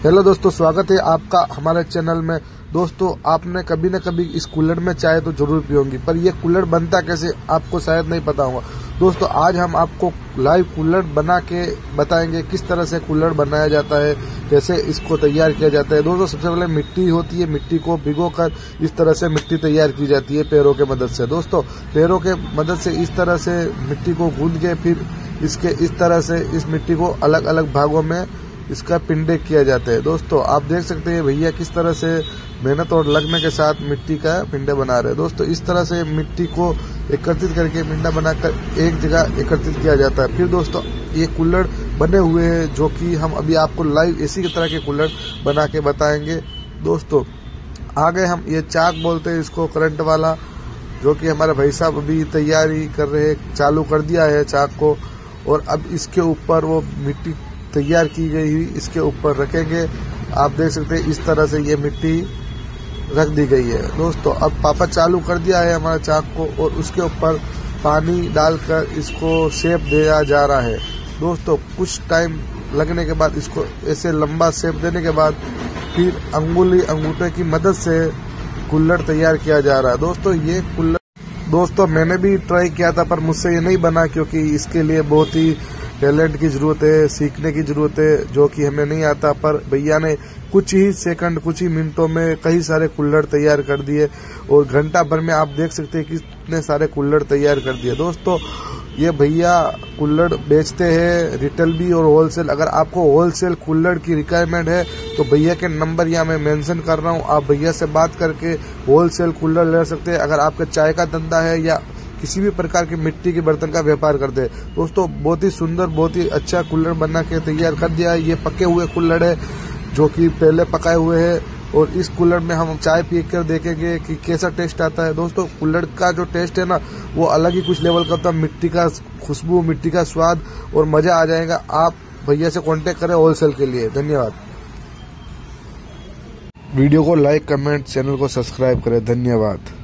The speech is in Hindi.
हेलो दोस्तों, स्वागत है आपका हमारे चैनल में। दोस्तों, आपने कभी न कभी इस कूलर में चाय तो ज़रूर पियोगी, पर यह कूलर बनता कैसे आपको शायद नहीं पता होगा। दोस्तों, आज हम आपको लाइव कूलर बना के बताएँगे किस तरह से कूलर बनाया जाता है, कैसे इसको तैयार किया जाता है। दोस्तों, सबसे पहले मिट्टी होती है, मिट्टी को भिगो कर इस तरह से मिट्टी तैयार की जाती है पैरों के मदद से। दोस्तों, पैरों के मदद से इस तरह से मिट्टी को गूंद के फिर इसके इस तरह से इस मिट्टी को अलग अलग भागों में इसका पिंडे किया जाता है। दोस्तों, आप देख सकते हैं भैया किस तरह से मेहनत और लगने के साथ मिट्टी का पिंडे बना रहे हैं। दोस्तों, इस तरह से मिट्टी को एकत्रित करके पिंडा बनाकर एक जगह एकत्रित किया जाता है। फिर दोस्तों, ये कुल्लड़ बने हुए हैं, जो कि हम अभी आपको लाइव इसी तरह के कुल्लड़ बना के बताएँगे। दोस्तों, आगे हम ये चाक बोलते हैं, इसको करंट वाला, जो कि हमारे भाई साहब अभी तैयारी कर रहे चालू कर दिया है चाक को। और अब इसके ऊपर वो मिट्टी तैयार की गई हुई इसके ऊपर रखेंगे। आप देख सकते हैं, इस तरह से ये मिट्टी रख दी गई है। दोस्तों, अब पापा चालू कर दिया है हमारे चाक को और उसके ऊपर पानी डालकर इसको शेप दिया जा रहा है। दोस्तों, कुछ टाइम लगने के बाद इसको ऐसे लंबा शेप देने के बाद फिर अंगुली अंगूठे की मदद से कुल्लड़ तैयार किया जा रहा है। दोस्तों, ये कुल्लड़ दोस्तों, मैंने भी ट्राई किया था, पर मुझसे ये नहीं बना क्योंकि इसके लिए बहुत ही टैलेंट की ज़रूरत है, सीखने की ज़रूरत है, जो कि हमें नहीं आता। पर भैया ने कुछ ही सेकंड, कुछ ही मिनटों में कई सारे कुल्लड़ तैयार कर दिए और घंटा भर में आप देख सकते हैं कितने सारे कुल्लड़ तैयार कर दिए। दोस्तों, ये भैया कुल्लड़ बेचते हैं रिटेल भी और होलसेल। अगर आपको होलसेल कुल्लड़ की रिक्वायरमेंट है तो भैया के नंबर यहाँ मैं मेंशन कर रहा हूँ। आप भैया से बात करके होलसेल कुल्लड़ ले सकते हैं। अगर आपका चाय का धंधा है या किसी भी प्रकार के मिट्टी के बर्तन का व्यापार करते हैं दोस्तों, बहुत ही सुंदर, बहुत ही अच्छा कुल्लड़ बना के तैयार कर दिया है। ये पके हुए कुल्लड़ है, जो कि पहले पकाए हुए हैं। और इस कुल्लड़ में हम चाय पी कर देखेंगे कि कैसा टेस्ट आता है। दोस्तों कुल्लड़ का जो टेस्ट है ना, वो अलग ही कुछ लेवल का होता है। मिट्टी का खुशबू, मिट्टी का स्वाद और मज़ा आ जाएगा। आप भैया से कांटेक्ट करें होलसेल के लिए। धन्यवाद। वीडियो को लाइक कमेंट चैनल को सब्सक्राइब करें। धन्यवाद।